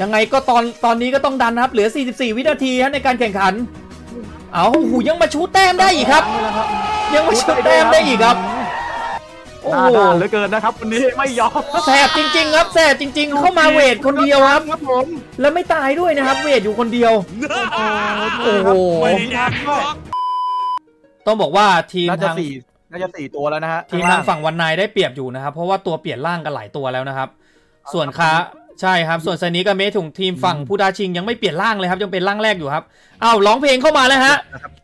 ยังไงก็ตอนตอนนี้ก็ต้องดันนะครับ เหลือ 44 วินาทีฮะในการแข่งขัน เอาโอ้โหยังมาชูแต้มได้อีกครับ ยังมาชูแต้มได้อีกครับโอ้หน้าโหด้านเหลือเกินนะครับวันนี้ไม่ยอมแสบจริง ๆ ครับแสบจริง ๆ เข้ามาเวทคนเดียวครับครับผมแล้วไม่ตายด้วยนะครับ เวทอยู่คนเดียวโอ้โหไม่ได้ก็ต้องบอกว่าทีมน่าจะทางสี่น่าจะสี่ตัวแล้วนะฮะทีมทางฝั่งวันนายได้เปรียบอยู่นะครับ เพราะว่าตัวเปลี่ยนร่างกันหลายตัวแล้วนะครับ ส่วนคา ใช่ครับ ส่วนไซนี้กับเมถุงทีมฝั่งผู้ดาชิงยังไม่เปลี่ยนร่างเลยครับ ยังเป็นร่างแรกอยู่ครับอ้าวร้องเพลงเข้ามาแล้วฮะ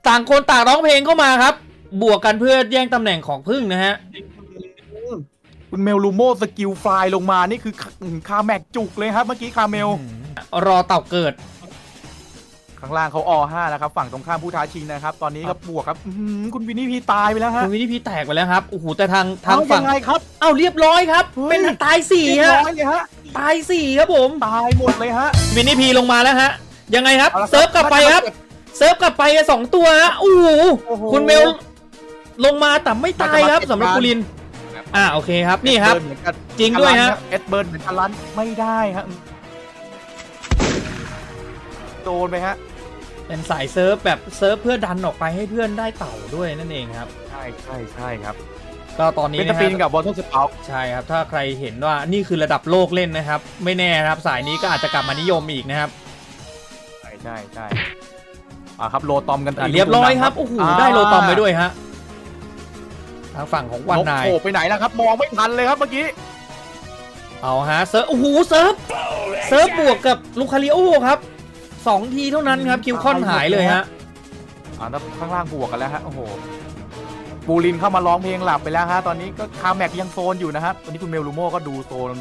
ต่างคนต่างร้องเพลงเข้ามาครับ บวกกันเพื่อแย่งตำแหน่งของพึ่งนะฮะ คุณเมลลูโมสกิลไฟล์ลงมานี่คือคาแม็กจุกเลยครับ เมื่อกี้คาเมล รอเต่าเกิด ข้างล่างเขาอ5นะครับ ฝั่งตรงข้ามผู้ท้าชิงนะครับ ตอนนี้ก็บวกครับอื้อหือคุณวินนี่พีตายไปแล้วฮะคุณวินิพีแตกไปแล้วครับโอ้โหแต่ทางทางเอ้ฝั่งยังไงครับเอ้าเรียบร้อยครับเฮ้ยเป็นตายสี่เรียบฮะร้อยเลยฮะ ตายสี่ครับผม ตายหมดเลยฮะ วินิพีลงมาแล้วฮะ ยังไงครับอาละเซิร์ฟกลับไปครับ เซิร์ฟกลับไปสองตัวฮะโอ้โหโอ้โหคุณเมลลงมาแต่ไม่ตายครับน่าจะมาสำหรับเก็บกุลินอ่าโอเคครับนี่ครับเบิร์นเหมือนกันจริงด้วยฮะ เอ็ดเบิร์นเหมือนกันลันไม่ได้ฮะโดนไปฮะ เป็นสายเซิร์ฟแบบเซิร์ฟเพื่อดันออกไปให้เพื่อนได้เต่าด้วยนั่นเองครับ ใช่ใช่ใช่ครับ ก็ตอนนี้เบนตานะฟินฮะกับบอลทอนสเปาใช่ครับ ถ้าใครเห็นว่านี่คือระดับโลกเล่นนะครับ ไม่แน่นะครับสายนี้ก็อาจจะกลับมานิยมอีกนะครับ ใช่ใช่ใช่อ่าครับโลตอมกันอะเรียบร้อยครับโอ้โหได้โลตอมไปด้วยฮะทางฝั่งของวันนกนายโผล่ไปไหนแล้วครับ มองไม่ทันเลยครับเมื่อกี้เอาฮะเซิร์ฟโอ้โหเซิร์ฟเซิร์ฟบวกกับลูคาริโอครับสองทีเท่านั้นครับคิวคอนหายเลยฮะอ่าแล้วข้างล่างบวกกันแล้วฮะโอ้โห บูลินเข้ามาร้องเพลงหลับไปแล้วฮะตอนนี้ก็คาแม็กยังโซนอยู่นะครับตอนนี้คุณเมลลูโม่ก็ดูโซน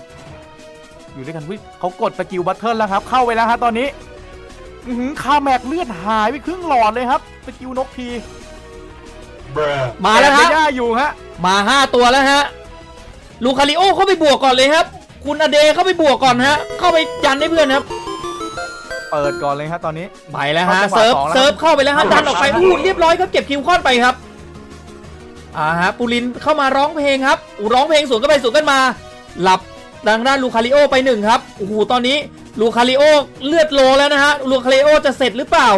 อยู่ด้วยกันวิเขากดสกิลบัตเทิลแล้วครับ เข้าไปแล้วฮะตอนนี้อื้อหือคาแม็กเลือดหายไปครึ่งหลอดเลยครับสกิลนกทีมาแล้วต่ฮะไม่ได้อยู่ฮะมาห้าตัวแล้วฮะลูคาริโอเข้าไปบวกก่อนเลยครับ คุณอเดเข้าไปบวกก่อนฮะ เข้าไปยันให้เพื่อนครับเปิดก่อนเลยฮะตอนนี้ไปแล้วฮะเข้าจังหวะเซิร์ฟสองแล้ว surf เข้าไปแล้วฮะดันออกไปอู้เรียบร้อยครับเก็บคิวคอนไปครับ อ่าฮะปูรินเข้ามาร้องเพลงครับอูร้องเพลงสวนกันไปสวนกันมา หลับดังด้านลูคาริโอไปหนึ่งครับโอ้โหตอนนี้ลูคาริโอเลือด low แล้วนะฮะลูคาริโอจะเสร็จหรือเปล่า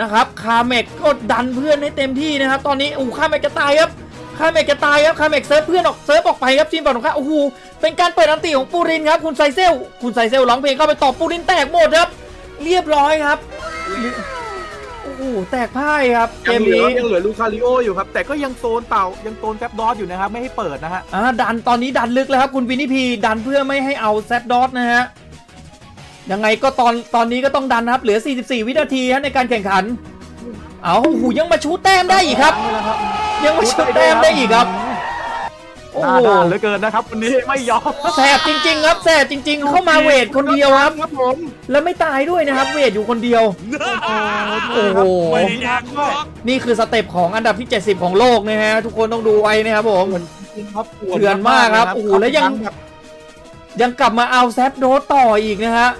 นะครับคาเมกก็ดันเพื่อนให้เต็มที่นะครับ ตอนนี้โอ้คาเมกจะตายครับคาเมกจะตายครับคาเมก surf เพื่อนออก surf ออกไปครับทีมฝั่งตรงข้ามโอ้โหเป็นการเปิด ulti ของปูรินครับคุณไซเซลคุณไซเซลร้องเพลงเข้าไปตอบปูรินแตกหมดครับ เรียบร้อยครับ อ้โหแตกพ่ายครับเกยังมเหลือนี้ยังเหลือลูคาริโออยู่ครับ แต่ก็ยังโซนเต่ายังโซนแซปดอสอยู่นะครับ ไม่ให้เปิดนะฮะอ่าดันตอนนี้ดันลึกแล้วครับคุณวินิพีดันเพื่อไม่ให้เอาแซปดอสนะฮะยังไงก็ตอนตอนนี้ก็ต้องดันนะครับเหลือ 44 วินาทีฮะในการแข่งขัน เอาโอ้โหยังมา shoot แต้มได้อีกครับ ยังมา shoot แต้มได้อีกครับโอ้ หน้าโหด้านเหลือเกินนะครับวันนี้ไม่ยอมแสบจริง ๆ ครับแสบจริง ๆ เข้ามาเวทคนเดียวครับ ครับผมแล้วไม่ตายด้วยนะครับ เวทอยู่คนเดียว โอ้โหไม่ได้ก็นี่คือ step ของอันดับที่ 70 ของโลกนะฮะทุกคนต้องดูไว้นะครับผมจริงครับเถื่อนมากครับโอ้โหแล้วยังแบบยังกลับมาเอาแซปดอสต่ออีกนะฮะ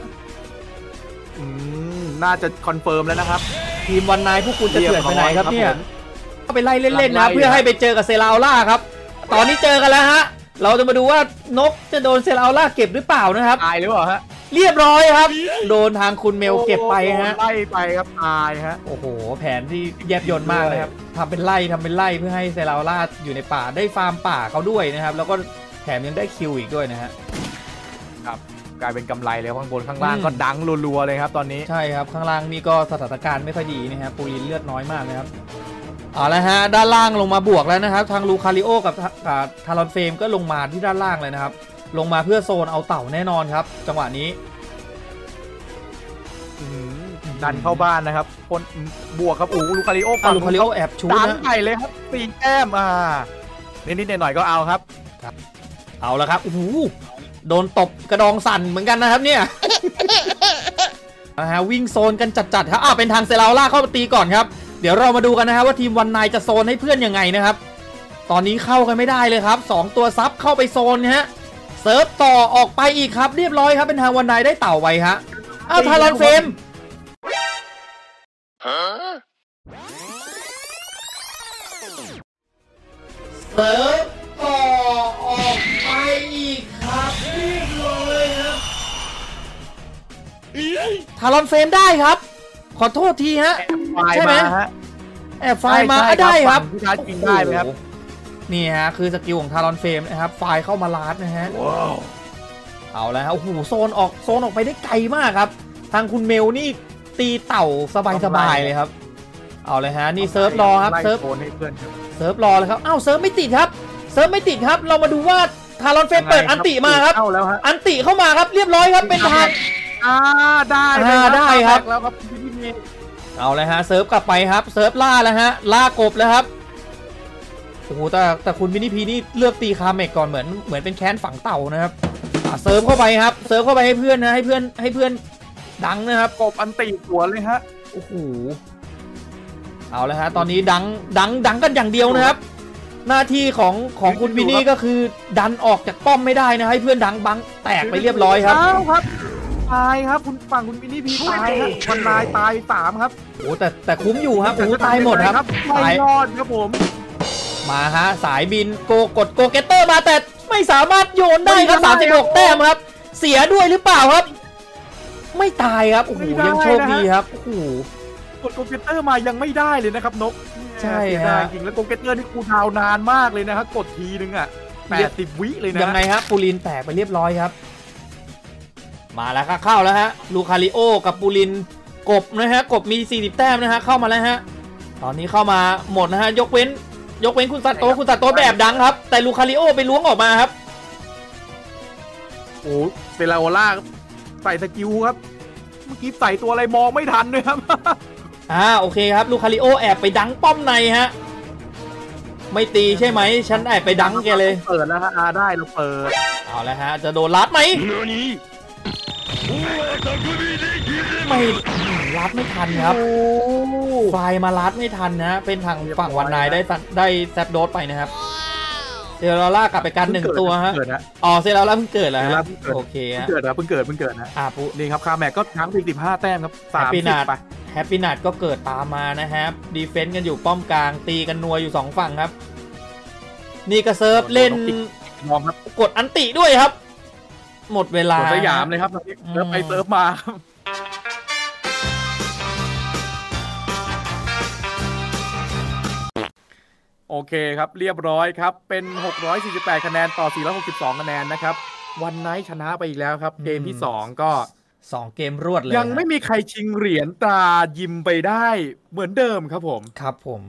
อืมน่าจะ confirm แล้วนะครับ ทีม One Night พวกคุณจะเถื่อนไปไหนครับเนี่ยผมก็ไปไล่เล่นๆนะไล่เพื่อให้ไปเจอกับเซราล่าครับ ตอนนี้เจอกันแล้วฮะ เราจะมาดูว่านกจะโดนเซราล่าเก็บหรือเปล่านะครับ ตายหรือเปล่าฮะเรียบร้อยครับ โดนทางคุณเมลเก็บไปฮะไล่ไปครับตายฮะ โอ้โห แผนที่แยบยนต์มากเลยครับทำเป็นไล่ทำเป็นไล่เพื่อให้เซราล่าอยู่ในป่าได้ฟาร์มป่าเขาด้วยนะครับ แล้วก็แถมยังได้คิวอีกด้วยนะฮะ กลายเป็นกำไรเลยข้างบนข้างล่างอืม ก็ดังรัวๆเลยครับตอนนี้ ใช่ครับ ข้างล่างนี่ก็สถานการณ์ไม่ค่อยดีนะครับปูรินเลือดน้อยมากนะครับ เอาละฮะด้านล่างลงมาบวกแล้วนะครับ ทางลูคาริโอกับทาอ่าทารอนเฟรมก็ลงมาที่ด้านล่างเลยนะครับ ลงมาเพื่อโซนเอาเต่าแน่นอนครับ จังหวะนี้อืมดันเข้าบ้านนะครับคนบวกครับอูลูคาริโออะฝั่งลูคาริโอแอบ shoot ดันนะใหญ่เลยครับสี่แต้มอ่านิดๆหน่อยๆก็เอาครับ เอาละครับโอ้โหโดนตบกระดองสั่นเหมือนกันนะครับเนี่ยนะฮะวิ่งโซนกันจัดๆครับอ่าเป็นทางเซราโอล่าเข้ามาตีก่อนครับ เดี๋ยวเรามาดูกันนะครับว่าทีมวันไนท์จะโซนให้เพื่อนยังไงนะครับ ตอนนี้เข้ากันไม่ได้เลยครับสองตัวซับเข้าไปโซนนะฮะ Surf ต่อออกไปอีกครับ เรียบร้อยครับเป็นทางวันไนท์ได้เต่าไว้ฮะอ้าวทารอนเฟรม Surf ต่อออกไปอีกครับเรียบร้อยครับทารอนเฟรมได้ครับ ขอโทษทีฮะ ไฟล์ใช่ไหมมาฮะ แอบไฟล์มาใช่อะได้ครับฝั่งผู้ท้าชิงได้ไหมครับโอ้โหนี่ฮะคือสกิลของทารอนเฟรมนะครับ ไฟล์เข้ามาลาดนะฮะเอาแล้วฮะโอ้โหโซนออกโซนออกไปได้ไกลมากครับ ทางคุณเมลนี่ตีเต่าสบายๆเลยครับ เอาเลยฮะนี่เซิร์ฟรอครับไล่เซิร์ฟโซนให้เพื่อนครับ เซิร์ฟรอเลยครับอ้าวเซิร์ฟไม่ติดครับเซิร์ฟไม่ติดครับ เรามาดูว่าทารอนเฟรมเปิดอันติมาครับ เข้าแล้วฮะอันติเข้ามาครับเรียบร้อยครับเป็นทาง อ่าได้เลยอ่าได้ครับ แล้วครับพี่พี่เมย์ เอาเลยฮะเซิร์ฟกลับไปครับเซิร์ฟล่าแล้วฮะล่ากบแล้วครับโอ้โหแต่แต่คุณมินิพีนี่เลือกตีคาเมกก่อนเหมือนเหมือนเป็นแค้นฝังเต่านะครับอะเซิร์ฟเข้าไปครับเซิร์ฟเข้าไปให้เพื่อนนะให้เพื่อนให้เพื่อนดังนะครับกบอันตีสวนเลยฮะโอ้โหเอาเลยฮะตอนนี้ดังดังดังกันอย่างเดียวนะครับ หน้าที่ของของคุณมินี่ก็คือดันออกจากป้อมไม่ได้นะให้เพื่อนดังบังแตกไปเรียบร้อยครับเาครับ ตายครับ คุณฝั่งคุณมินิพีตายฮะวันนายตายสามครับโอ้โหแต่แต่คุ้มอยู่ครับโอ้โหตายหมดครับไม่ตายรอดครับผม มาฮะสายบินโกกดโกเกตเตอร์มาแต่ไม่สามารถโยนได้ครับไม่ได้36แต้มครับ เสียด้วยหรือเปล่าครับ ไม่ตายครับโอ้โหยังโชคดีครับโอ้โหกดโกเกตเตอร์มายังไม่ได้เลยนะครับนกใช่ฮะเสียดายจริงแล้ว Goal-Getter นี่ cooldown นานมากเลยนะครับกดทีนึงอะแปดสิบวิเลยนะยังไงฮะปูลินแตกไปเรียบร้อยครับ มาแล้วครับเข้าแล้วฮะลูคาริโอกับปูลินกบนะฮะกบมี 40 แต้มนะฮะเข้ามาแล้วฮะตอนนี้เข้ามาหมดนะฮะยกเว้น ยกเว้นคุณสัตโตะคุณสัตโตะแบบดันครับ แต่ลูคาริโอไปล้วงออกมาครับโอ้เซราโอล่าใส่สกิลครับ เมื่อกี้ใส่ตัวอะไรมองไม่ทันด้วยครับอ่าโอเคครับลูคาริโอแอบไปดังป้อมในฮะไม่ตีใช่ไหม ฉันแอบไปดังแกเลย เปิดแล้วฮะอาได้เราเปิด เอาแล้วฮะ จะโดนรัดไหม ไม่รัดไม่ทันครับไฟล์มารัดไม่ทันนะ เป็นทางฝั่งวันนายได้สัได้แซปโดสไปนะครับเซราล่ากลับไปกันหนึ่งตัวฮะเกิดนะอ๋อเซราล่าเพิ่งเกิดแล้วเซราฮะล่าเพิ่งเกิดโอเคเพิ่งฮะเกิดนะเพิ่งเกิดเพิ่งเกิดนะอ่าปุ๊นี่ครับคาแม็กก็ทั้งไปสิบห้าแต้มครับสาม Happy สิบ Nut ไปแฮปปี้นัทก็เกิดตามมานะครับ defend กันอยู่ป้อมกลาง ตีกันนัวอยู่สองฝั่งครับ นี่ก็ Surf เล่นมองครับกด ulti ด้วยครับ หมดเวลาสวนสยามเลยครับตอนนี้อืม Surf ไป Surf มาครับโอเคครับ เรียบร้อยครับ เป็น 648 คะแนนต่อ 462 คะแนนนะครับ วันไนท์ชนะไปอีกแล้วครับ เกมที่ 2 ก็สองเกมรวดเลย ยังไม่นะมีใครชิงเหรียญตรายิมไปได้เหมือนเดิมครับผม ครับผม